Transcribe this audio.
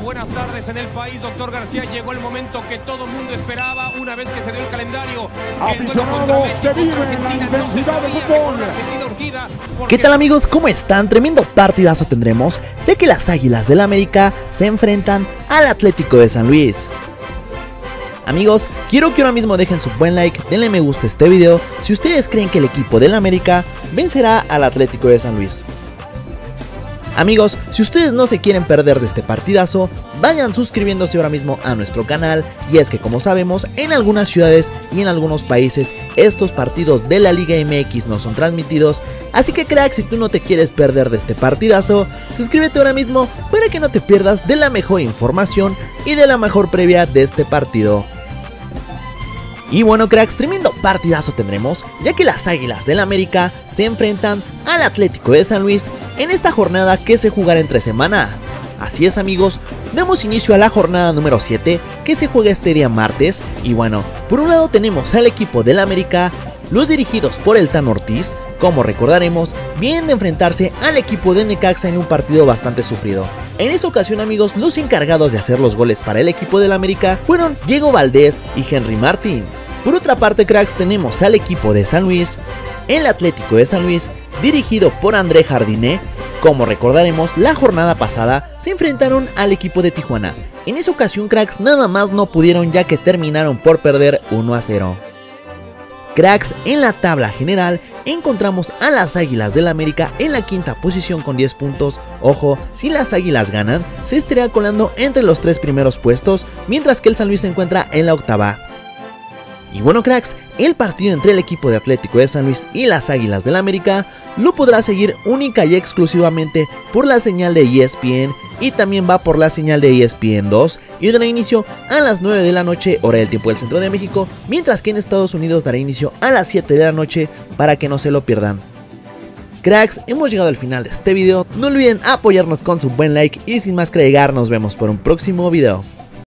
Buenas tardes en el país, doctor García. Llegó el momento que todo el mundo esperaba una vez que se dio el calendario. El Messi, se vive la. No fútbol. la urgida, ¿Qué tal amigos? ¿Cómo están? Tremendo partidazo tendremos, ya que las Águilas del América se enfrentan al Atlético de San Luis. Amigos, quiero que ahora mismo dejen su buen like, denle me gusta a este video si ustedes creen que el equipo del América vencerá al Atlético de San Luis. Amigos, si ustedes no se quieren perder de este partidazo, vayan suscribiéndose ahora mismo a nuestro canal y es que como sabemos en algunas ciudades y en algunos países estos partidos de la Liga MX no son transmitidos, así que crack si tú no te quieres perder de este partidazo, suscríbete ahora mismo para que no te pierdas de la mejor información y de la mejor previa de este partido. Y bueno cracks, tremendo partidazo tendremos, ya que las Águilas del América se enfrentan al Atlético de San Luis en esta jornada que se jugará entre semana. Así es amigos, damos inicio a la jornada número 7 que se juega este día martes y bueno, por un lado tenemos al equipo del América, los dirigidos por el Tan Ortiz, como recordaremos, vienen de enfrentarse al equipo de Necaxa en un partido bastante sufrido. En esa ocasión amigos, los encargados de hacer los goles para el equipo del América fueron Diego Valdés y Henry Martín. Por otra parte, cracks, tenemos al equipo de San Luis, el Atlético de San Luis, dirigido por André Jardiné. Como recordaremos, la jornada pasada se enfrentaron al equipo de Tijuana. En esa ocasión, cracks, nada más no pudieron ya que terminaron por perder 1 a 0. Cracks, en la tabla general encontramos a las Águilas del América en la quinta posición con 10 puntos. Ojo, si las Águilas ganan, se estaría colando entre los tres primeros puestos, mientras que el San Luis se encuentra en la octava. Y bueno cracks, el partido entre el equipo de Atlético de San Luis y las Águilas del América lo podrá seguir única y exclusivamente por la señal de ESPN y también va por la señal de ESPN 2 y dará inicio a las 9 de la noche hora del tiempo del centro de México, mientras que en Estados Unidos dará inicio a las 7 de la noche para que no se lo pierdan. Cracks, hemos llegado al final de este video, no olviden apoyarnos con su buen like y sin más que nos vemos por un próximo video.